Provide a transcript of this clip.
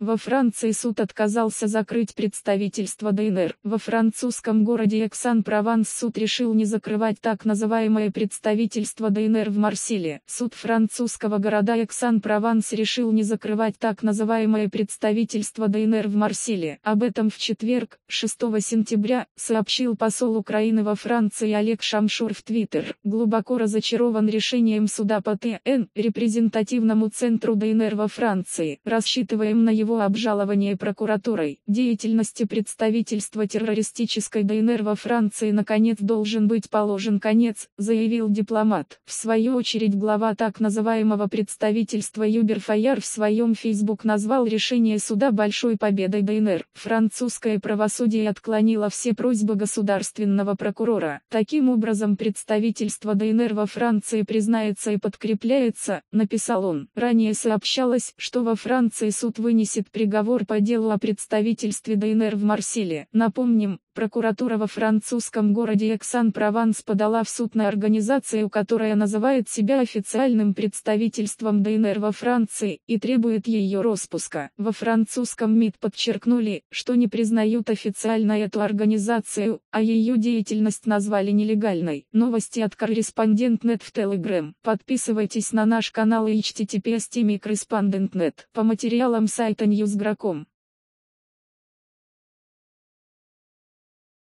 Во Франции суд отказался закрыть представительство ДНР. Во французском городе Эксан-Прованс суд решил не закрывать так называемое представительство ДНР в Марсиле. Суд французского города Эксан-Прованс решил не закрывать так называемое представительство ДНР в Марсиле. Об этом в четверг, 6 сентября, сообщил посол Украины во Франции Олег Шамшур в Твиттер. Глубоко разочарован решением суда по ТН, репрезентативному центру ДНР во Франции. Рассчитываем на его его обжалование прокуратурой деятельности представительства террористической ДНР во Франции наконец должен быть положен конец, заявил дипломат. В свою очередь глава так называемого представительства Юбер Фаяр в своем Facebook назвал решение суда большой победой ДНР. Французское правосудие отклонило все просьбы государственного прокурора. Таким образом представительство ДНР во Франции признается и подкрепляется, написал он. Ранее сообщалось, что во Франции суд вынесет выносит приговор по делу о представительстве ДНР в Марсиле. Напомним, Прокуратура во французском городе Эксан-Прованс подала в суд на организацию, которая называет себя официальным представительством ДНР во Франции, и требует ее распуска. Во французском МИД подчеркнули, что не признают официально эту организацию, а ее деятельность назвали нелегальной. Новости от корреспондент.нет в Telegram. Подписывайтесь на наш канал и https По материалам сайта Newsgro.com.